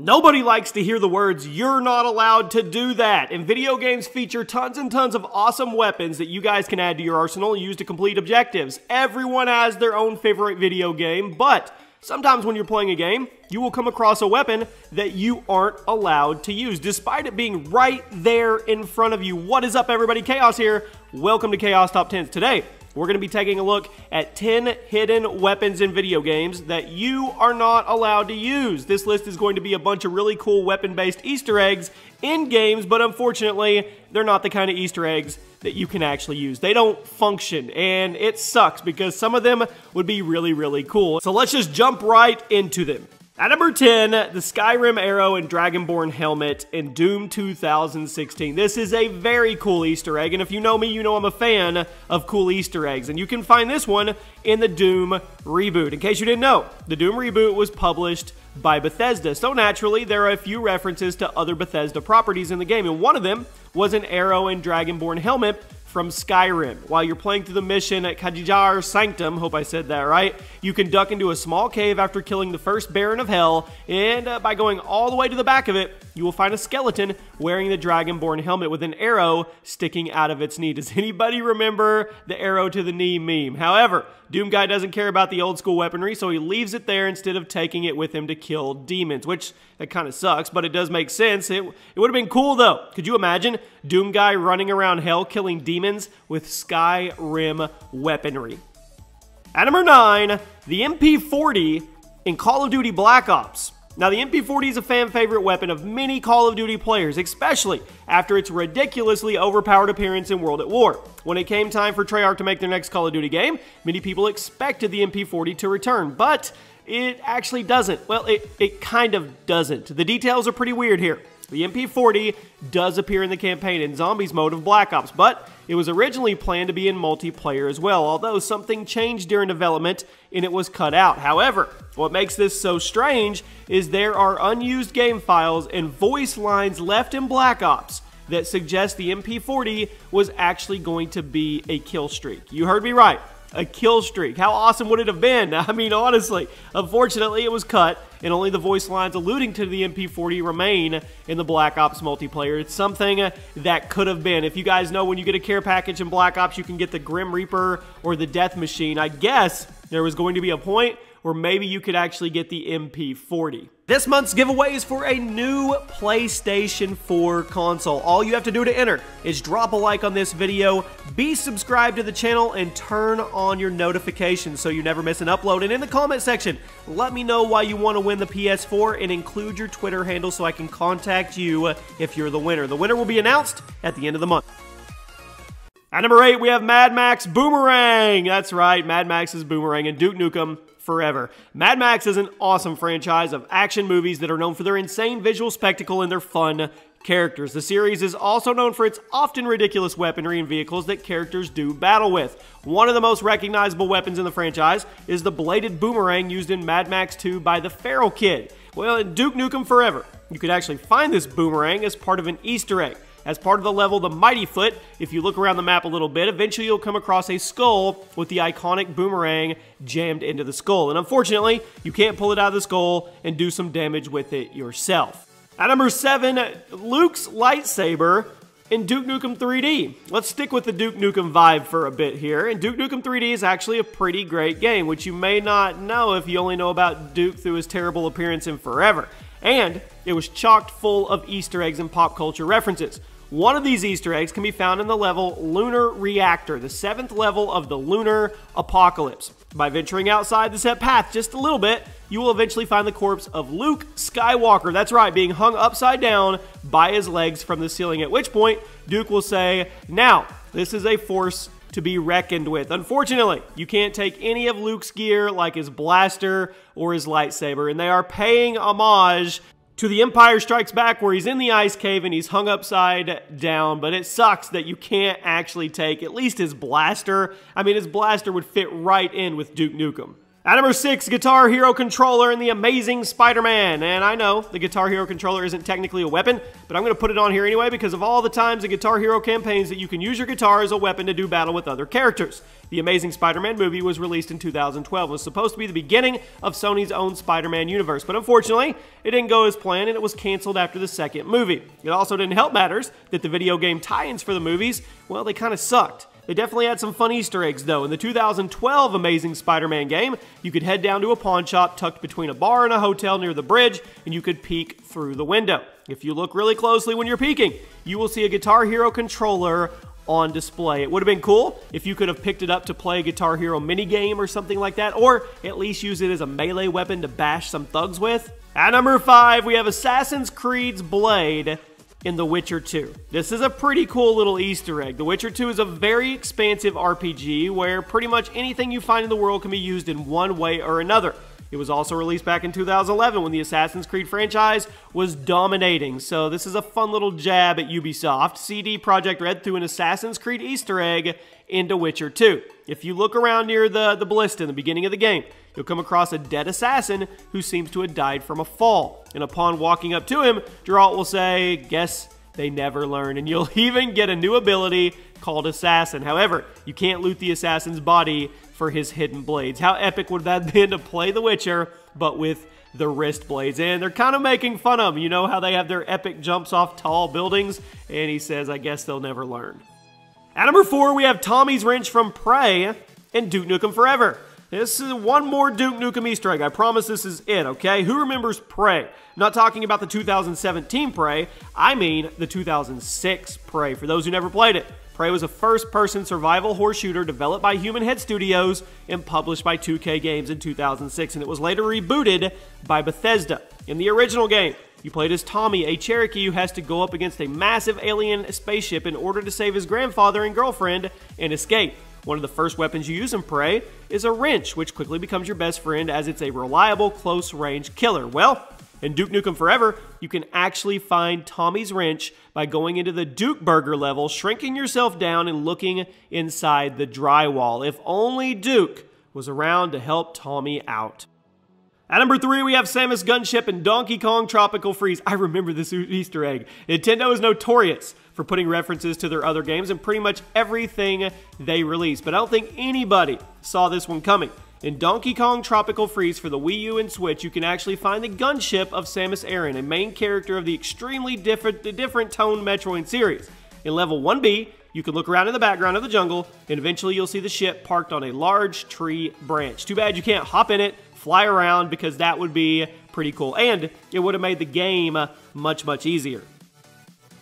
Nobody likes to hear the words, you're not allowed to do that. And video games feature tons and tons of awesome weapons that you guys can add to your arsenal and use to complete objectives. Everyone has their own favorite video game, but sometimes when you're playing a game, you will come across a weapon that you aren't allowed to use, despite it being right there in front of you. What is up, everybody? Chaos here. Welcome to Chaos Top 10s. Today, we're going to be taking a look at 10 hidden weapons in video games that you are not allowed to use. This list is going to be a bunch of really cool weapon-based Easter eggs in games, but unfortunately, they're not the kind of Easter eggs that you can actually use. They don't function, and it sucks because some of them would be really, really cool. So let's just jump right into them. At number 10, the Skyrim arrow and Dragonborn helmet in Doom 2016. This is a very cool Easter egg, and if you know me, you know I'm a fan of cool Easter eggs, and you can find this one in the Doom reboot. In case you didn't know, the Doom reboot was published by Bethesda, so naturally, there are a few references to other Bethesda properties in the game, and one of them was an arrow and Dragonborn helmet from Skyrim. While you're playing through the mission at Kajijar Sanctum, hope I said that right, you can duck into a small cave after killing the first Baron of Hell, and uh, by going all the way to the back of it, you will find a skeleton wearing the Dragonborn helmet with an arrow sticking out of its knee. Does anybody remember the arrow to the knee meme? However, Doom Guy doesn't care about the old school weaponry, so he leaves it there instead of taking it with him to kill demons, which that kind of sucks, but it does make sense. It, it would have been cool though. Could you imagine Doom Guy running around hell killing demons with Skyrim weaponry? At number 9, the MP40 in Call of Duty Black Ops. Now, the MP40 is a fan favorite weapon of many Call of Duty players, especially after its ridiculously overpowered appearance in World at War. When it came time for Treyarch to make their next Call of Duty game, many people expected the MP40 to return, but it actually doesn't. Well, it, it kind of doesn't. The details are pretty weird here. The MP40 does appear in the campaign in Zombies mode of Black Ops, but it was originally planned to be in multiplayer as well, although something changed during development and it was cut out. However, what makes this so strange is there are unused game files and voice lines left in Black Ops that suggest the MP40 was actually going to be a kill streak. You heard me right a kill streak. How awesome would it have been? I mean, honestly. Unfortunately, it was cut, and only the voice lines alluding to the MP40 remain in the Black Ops multiplayer. It's something that could have been. If you guys know when you get a care package in Black Ops, you can get the Grim Reaper or the Death Machine. I guess there was going to be a point where maybe you could actually get the MP40. This month's giveaway is for a new PlayStation 4 console. All you have to do to enter is drop a like on this video, be subscribed to the channel, and turn on your notifications so you never miss an upload. And in the comment section, let me know why you want to win the PS4 and include your Twitter handle so I can contact you if you're the winner. The winner will be announced at the end of the month. At number 8, we have Mad Max Boomerang. That's right, Mad Max's Boomerang and Duke Nukem forever. Mad Max is an awesome franchise of action movies that are known for their insane visual spectacle and their fun characters. The series is also known for its often ridiculous weaponry and vehicles that characters do battle with. One of the most recognizable weapons in the franchise is the bladed boomerang used in Mad Max 2 by the Feral Kid. Well, in Duke Nukem Forever, you could actually find this boomerang as part of an Easter egg. As part of the level, the Mighty Foot, if you look around the map a little bit, eventually you'll come across a skull with the iconic boomerang jammed into the skull. And unfortunately, you can't pull it out of the skull and do some damage with it yourself. At number 7, Luke's lightsaber in Duke Nukem 3D. Let's stick with the Duke Nukem vibe for a bit here. And Duke Nukem 3D is actually a pretty great game, which you may not know if you only know about Duke through his terrible appearance in Forever. And it was chocked full of Easter eggs and pop culture references. One of these Easter eggs can be found in the level Lunar Reactor, the seventh level of the Lunar Apocalypse. By venturing outside the set path just a little bit, you will eventually find the corpse of Luke Skywalker. That's right, being hung upside down by his legs from the ceiling, at which point Duke will say, Now, this is a force to be reckoned with. Unfortunately, you can't take any of Luke's gear like his blaster or his lightsaber, and they are paying homage to The Empire Strikes Back, where he's in the ice cave and he's hung upside down. But it sucks that you can't actually take at least his blaster. I mean, his blaster would fit right in with Duke Nukem. At number six, Guitar Hero controller and the Amazing Spider-Man. And I know the Guitar Hero controller isn't technically a weapon, but I'm going to put it on here anyway because of all the times in Guitar Hero campaigns that you can use your guitar as a weapon to do battle with other characters. The Amazing Spider-Man movie was released in 2012 and was supposed to be the beginning of Sony's own Spider-Man universe, but unfortunately, it didn't go as planned and it was canceled after the second movie. It also didn't help matters that the video game tie-ins for the movies, well, they kind of sucked. They definitely had some fun Easter eggs, though. In the 2012 Amazing Spider Man game, you could head down to a pawn shop tucked between a bar and a hotel near the bridge, and you could peek through the window. If you look really closely when you're peeking, you will see a Guitar Hero controller on display. It would have been cool if you could have picked it up to play a Guitar Hero minigame or something like that, or at least use it as a melee weapon to bash some thugs with. At number 5, we have Assassin's Creed's Blade in The Witcher 2. This is a pretty cool little Easter egg. The Witcher 2 is a very expansive RPG where pretty much anything you find in the world can be used in one way or another. It was also released back in 2011 when the Assassin's Creed franchise was dominating, so this is a fun little jab at Ubisoft. CD Projekt Red threw an Assassin's Creed Easter egg into Witcher 2. If you look around near the, the ballista in the beginning of the game, you'll come across a dead assassin who seems to have died from a fall. And upon walking up to him, Geralt will say, Guess they never learn. And you'll even get a new ability called Assassin. However, you can't loot the assassin's body for his hidden blades. How epic would that be to play The Witcher, but with the wrist blades? And they're kind of making fun of him. You know how they have their epic jumps off tall buildings? And he says, I guess they'll never learn. At number four, we have Tommy's Wrench from Prey and Duke Nukem Forever. This is one more Duke Nukem Easter egg. I promise this is it, okay? Who remembers Prey? I'm not talking about the 2017 Prey, I mean the 2006 Prey, for those who never played it. Prey was a first person survival horror shooter developed by Human Head Studios and published by 2K Games in 2006, and it was later rebooted by Bethesda. In the original game, you played as Tommy, a Cherokee who has to go up against a massive alien spaceship in order to save his grandfather and girlfriend and escape. One of the first weapons you use in Prey is a wrench, which quickly becomes your best friend as it's a reliable close range killer. Well, in Duke Nukem Forever, you can actually find Tommy's wrench by going into the Duke Burger level, shrinking yourself down, and looking inside the drywall. If only Duke was around to help Tommy out. At number three, we have Samus Gunship and Donkey Kong Tropical Freeze. I remember this Easter egg. Nintendo is notorious for putting references to their other games and pretty much everything they release, but I don't think anybody saw this one coming. In Donkey Kong Tropical Freeze for the Wii U and Switch, you can actually find the gunship of Samus Aran, a main character of the extremely different, different tone Metroid series. In level 1B, you can look around in the background of the jungle, and eventually you'll see the ship parked on a large tree branch. Too bad you can't hop in it fly around because that would be pretty cool. And it would have made the game much, much easier.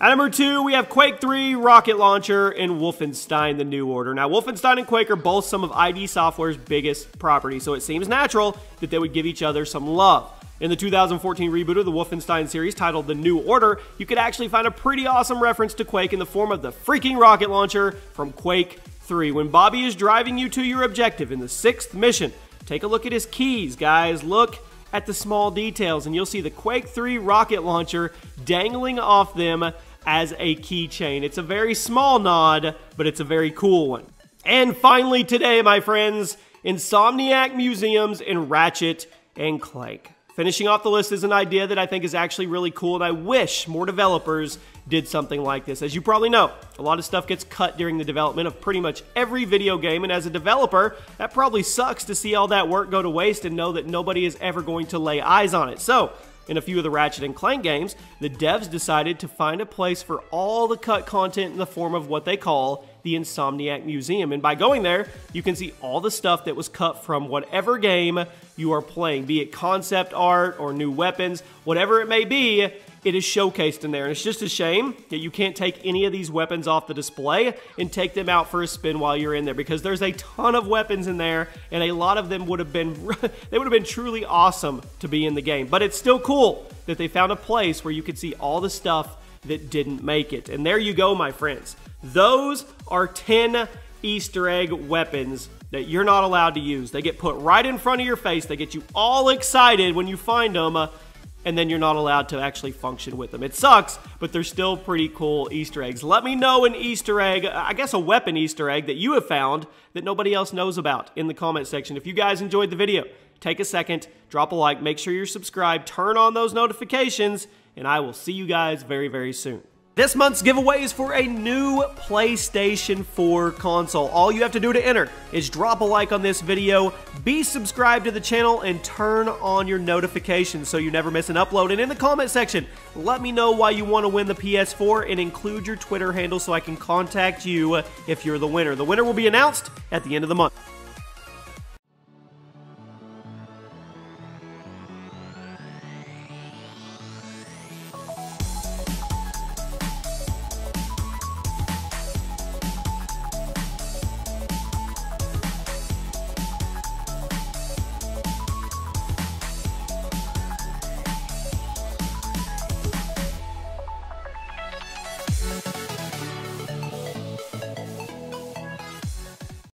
At number two, we have Quake 3, Rocket Launcher, and Wolfenstein The New Order. Now, Wolfenstein and Quake are both some of ID Software's biggest properties, so it seems natural that they would give each other some love. In the 2014 reboot of the Wolfenstein series titled The New Order, you could actually find a pretty awesome reference to Quake in the form of the freaking rocket launcher from Quake 3. When Bobby is driving you to your objective in the sixth mission, Take a look at his keys, guys. Look at the small details, and you'll see the Quake 3 rocket launcher dangling off them as a keychain. It's a very small nod, but it's a very cool one. And finally today, my friends, Insomniac Museums in Ratchet and Clank. Finishing off the list is an idea that I think is actually really cool, and I wish more developers did something like this. As you probably know, a lot of stuff gets cut during the development of pretty much every video game, and as a developer, that probably sucks to see all that work go to waste and know that nobody is ever going to lay eyes on it. So, in a few of the Ratchet and Clank games, the devs decided to find a place for all the cut content in the form of what they call the Insomniac Museum. And by going there, you can see all the stuff that was cut from whatever game you are playing, be it concept art or new weapons, whatever it may be it is showcased in there. And it's just a shame that you can't take any of these weapons off the display and take them out for a spin while you're in there because there's a ton of weapons in there and a lot of them would have been they would have been truly awesome to be in the game. But it's still cool that they found a place where you could see all the stuff that didn't make it. And there you go, my friends. Those are 10 Easter egg weapons that you're not allowed to use. They get put right in front of your face. They get you all excited when you find them. Uh, and then you're not allowed to actually function with them. It sucks, but they're still pretty cool Easter eggs. Let me know an Easter egg, I guess a weapon Easter egg that you have found that nobody else knows about in the comment section. If you guys enjoyed the video, take a second, drop a like, make sure you're subscribed, turn on those notifications, and I will see you guys very, very soon. This month's giveaway is for a new PlayStation 4 console. All you have to do to enter is drop a like on this video, be subscribed to the channel, and turn on your notifications so you never miss an upload. And in the comment section, let me know why you want to win the PS4 and include your Twitter handle so I can contact you if you're the winner. The winner will be announced at the end of the month.